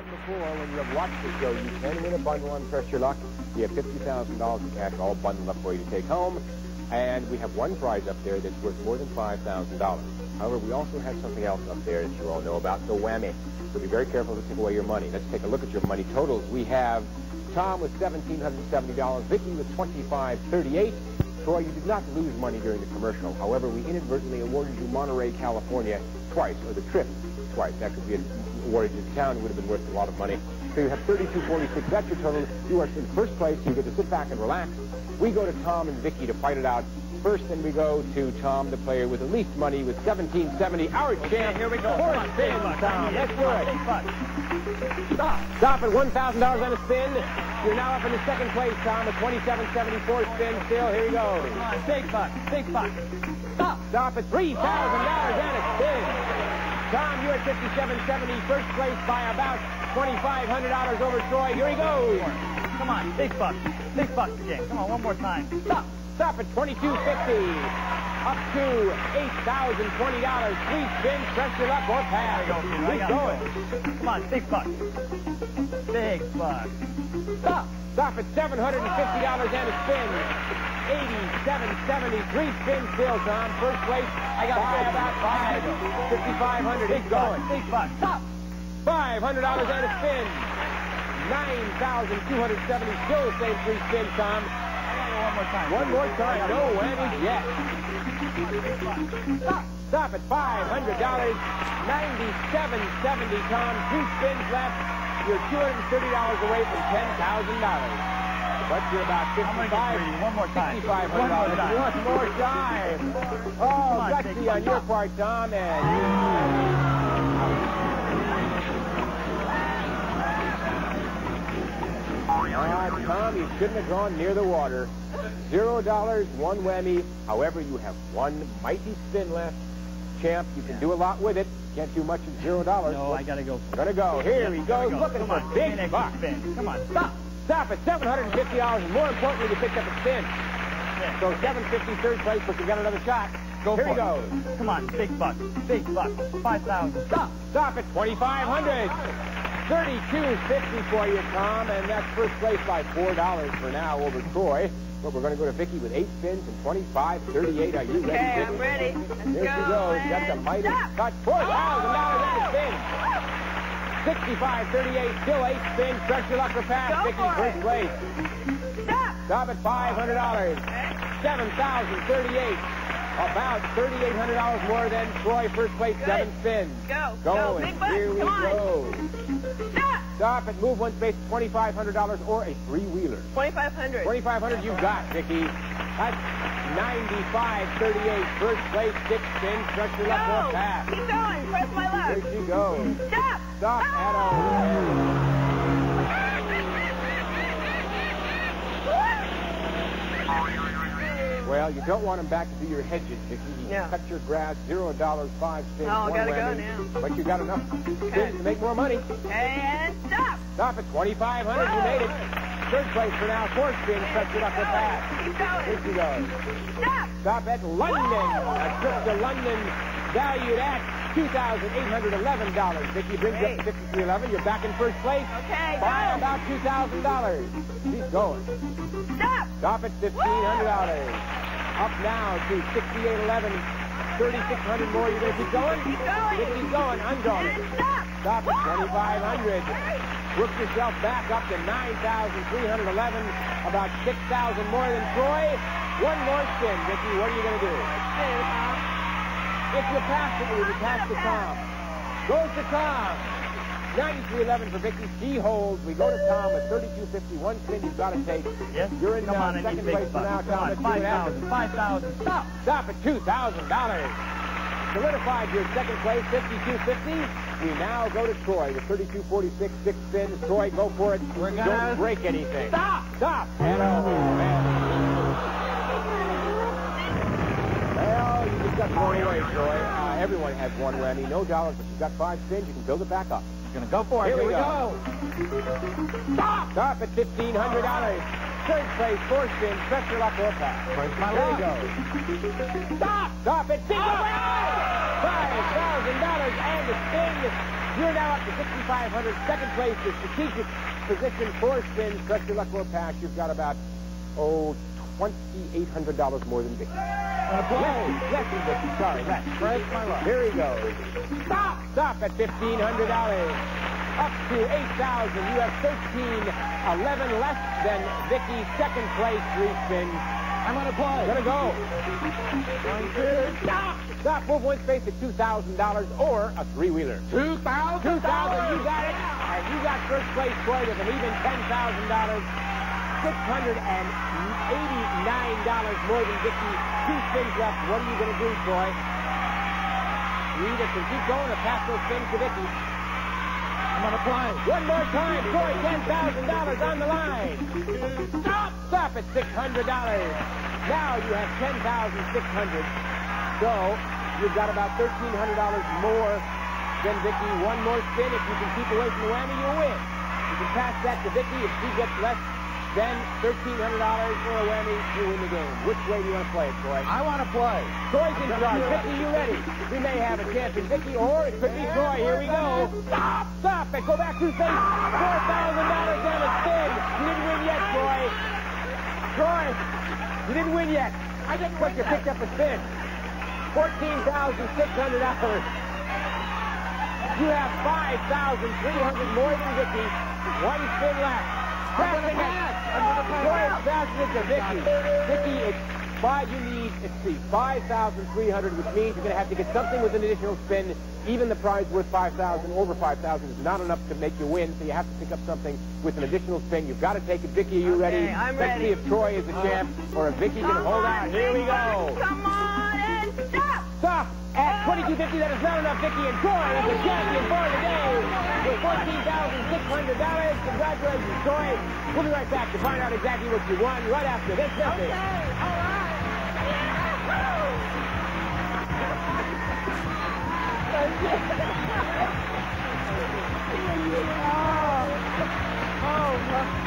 time before when you have watched the show, you can win a bundle on Press Your Luck. We have $50,000 in cash all bundled up for you to take home. And we have one prize up there that's worth more than $5,000. However, we also have something else up there that you all know about, the whammy. So be very careful to take away your money. Let's take a look at your money totals. We have Tom with $1,770, Vicki with $25.38. Troy, you did not lose money during the commercial. However, we inadvertently awarded you Monterey, California twice, or the trip twice. That could be awarded to town. It would have been worth a lot of money. So you have 32.46. That's your total. You are in first place. You get to sit back and relax. We go to Tom and Vicki to fight it out. First, then we go to Tom, the player with the least money, with 1770. Our Okay, champ. here we go. Come on, bucks. Tom. Let's do it. Stop. Stop at $1,000 on a spin. You're now up in the second place, Tom, at 2774 spin still. Here you go. Big bucks. Big bucks. Stop. Stop at $3,000 and a spin. Tom, you're at 5770, first place by about $2,500 over Troy. Here he goes. Come on, big bucks. Big bucks again. Come on, one more time. Stop. Stop at 2250. Up to $8,020. Three spins, press your luck or pass. There you go, Keep going. Come on, big bucks. Big bucks. Stop. Stop at $750 and a spin. 8770. Three spins still, Tom. First place. I got by about five. 5500 Big Keep bucks. going. Big bucks. Stop. $500 and a spin. 9,270. Still the same three spins, Tom. One more time. One more time. No whammies yet. Stop. Stop at $500. 9770, Tom. Two spins left. You're $230 away from $10,000. But you're about I'm gonna 55 get greedy. One more time. $6,500. One more time. One more time. Oh, on, gutsy on your part, Tom. And Ah, Tom, you shouldn't have gone near the water. Zero dollars, one whammy. However, you have one mighty spin left. Champ, you can do a lot with it. Can't do much at zero dollars. No, I gotta go. Gonna go. Here he goes, go. looking Come for on, give me an big extra bucks. Come on, Stop. Stop at $750, and more importantly, you picked up a spin. Yeah. So 750 third place, but you got another shot. Go Here for he goes. Come on, big bucks. Big bucks. Five thousand. Stop. Stop at 2,500. 32.50 for you, Tom, and that's first place by $4 for now over Troy. But we're going to go to Vicki with eight spins and 25.38. Are you ready? Okay, I'm ready. Let's There go. she goes. A and mighty stop. cut. $4,000 and a spin. 65.38, still eight spins. Pressure luck or pass. Go Vicki first it. place. Stop. Stop at $500. 7,038. About $3,800 more than Troy first place. Good. Seven spins. Go. Go. Big. Here we Come on. go. Stop. At move one space, $2,500 or a three-wheeler. 2,500. 2500 you got, Vicki. That's 95.38. First place, six spins. Pressure luck or Go. pass. Keep going. Press my left? There she goes. Stop. Stop at a... Well, you don't want them back to do your hedges, Vicki. You Yeah. cut your grass, zero dollars, five Oh, I one gotta go now. But you got enough Okay. to make more money. And stop. Stop at 2500 You made it. Third place for now. Four spins, pressure luck or pass. Keep Here she goes. Stop. Stop at London. A trip to London valued at $2,811. Vicki brings you up to Great. 5311 You're back in first place Okay, by go. about $2,000. Keep going. Stop. Stop at $1,500. Up now to 6811 3,600 more. You're going to keep going? Keep going. Keep going. I'm going. And stop. Stop at 2,500. Work yourself back up to 9,311. About 6,000 more than Troy. One more spin, Vicki. What are you going to do? If you pass it, you pass to Tom. Goes to Tom. 93.11 for Vicki. She holds. We go to Tom at 32.51 spin. You've got to take. Yes. You're in Come on, second place for now, Tom. on, Let's see what five happens. thousand. Five thousand. Stop. Stop at $2,000. Solidified your second place, 52.50. We now go to Troy with 32.46, six spins. Troy, go for it. We're gonna- Don't break anything. Stop. Stop. And oh, man. Well, you just got blown away, Troy. Uh, everyone has one whammy. No dollars, but you've got five spins. You can build it back up. You're Gonna go for it. Here Here, we we go. go. Stop. Stop at $1,500. Third place, four spins. Pressure luck or pass. Where's my luck? you go. Stop! Stop it! Big bucks! Five thousand dollars and the spin. You're now up to 6,500. Second place is strategic position, four spins. Press your luck will pass. You've got about, oh, $2,800 more than Vicki. Play? Lefty, lefty, Vicki. Sorry, left. Press my luck. Here he goes. Stop! Stop at $1,500. Up to 8,000. You have 13, 11 less than Vicki. Second place, three spins. I'm gonna play. Gonna go. One, two, Stop! Stop. Move one space at $2,000 or a three-wheeler. two thousand. 2000 you got it. And you got first place, Troy, with an even $10,000. $689 more than Vicki. Two spins left. What are you going to do, Troy? You either can keep going or pass those spins to Vicki. I'm gonna play. One more time, Troy, $10,000 on the line. Stop! Stop at $600. Now you have $10,600. So you've got about $1,300 more than Vicki. One more spin. If you can keep away from the whammy, you'll win. You can pass that to Vicki. If she gets less than $1,300 for a whammy, you win the game. Which way do you want to play it, Troy? I wanna play. Troy's in charge. Vicki, you ready? We may have a chance in Vicki, or it could be Troy. Here we go. Stop! Stop it. Go back to space. $4,000 down a spin. You didn't win yet, Troy. Troy, you didn't win yet. I didn't but you picked up a spin. $14,600. You have 5,300 more than Vicki. One spin left. I'm Passing it. pass. I'm pass. Troy is passing it to Vicki. Vicki, it's five. You need, let's see, 5,300, which means you're going to have to get something with an additional spin. Even the prize worth 5,000, over 5,000, is not enough to make you win, so you have to pick up something with an additional spin. You've got to take it. Vicki, are you Okay, ready? I'm Let's ready. see if Troy is the champ or if Vicki can hold on, out. Here we go. Come on 250. That is not enough. Vicki and Troy is the champion for today with $14,600. Congratulations, Troy. We'll be right back to find out exactly what you won right after this message. Okay. All right. Oh, oh, my.